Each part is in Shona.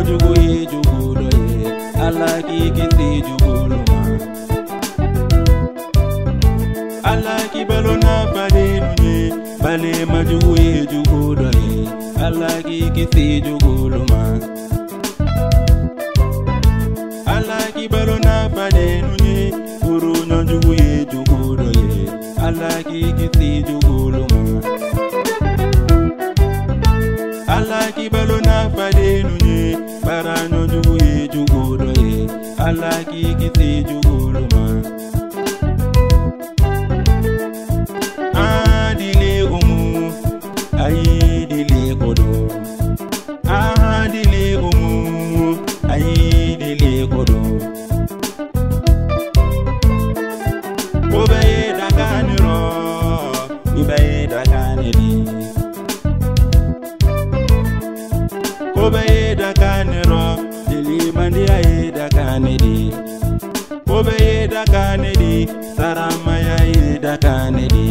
ojuguye jugudoye alakikiti juguluma alaki balona balenuye balema juguye jugudoye alakikiti juguluma alaki balona balenuye kurunyo juguye jugudoye alakikiti juguluma alaki balona balenuye paranyo jugu ye jugoro ye ala ki kiti jugoro ma adile umu ayidile kodo A adile umu ayidile kodo ko bɛ ye dakaniro i bɛ ye dakaniri obeyedakanero dilimandiyayedakanedi obeyedakanedi saramayayedakanedi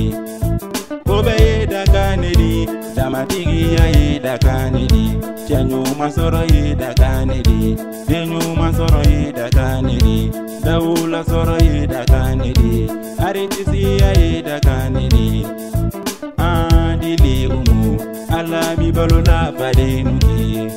obeyedakanedi damatigiyayedakanedi tyanyumasoroyedakanedi tyanyumasoroyedakanedi dawulasoroyedakanedi aritisiyayedakanedi andili umu ala mibalo na balenuki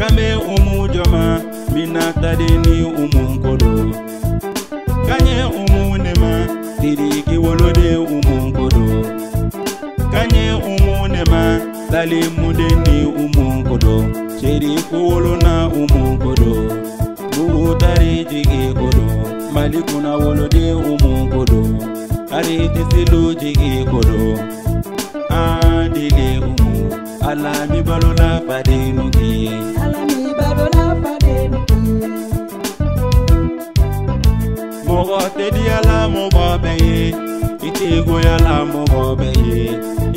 tambe umujoma mina tadini umunkulu kanye umunema diriki wolode umunkulu kanye umunema dali mudeni umunkulu seri kuwolona umunkulu buu tari jigi kulu malikuna wolode umunkulu ari tisilu jigi kulu adili umunkulu halami balona fadenoki halami balona fadenoki mɔgɔ tɛdiyala mɔgɔ bɛɛ ye di tɛgoyala mɔgɔ bɛɛ ye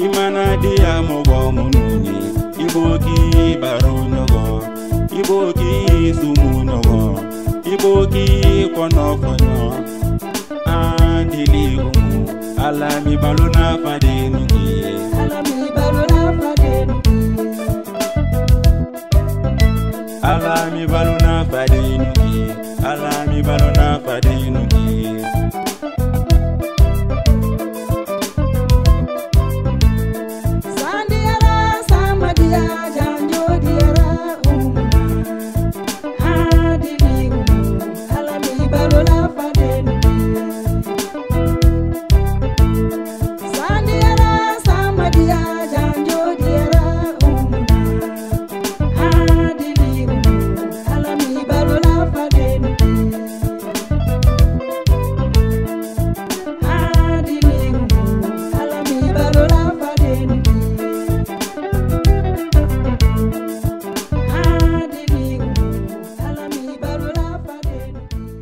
i mana diya mɔgɔ minnu ye i b'o k'i baro nɔgɔ i b'o k'i sumu nɔgɔ i b'o k'i kɔnɔ fɔɲɔ an deli kun halami balona fadenoki. fano na pade inuki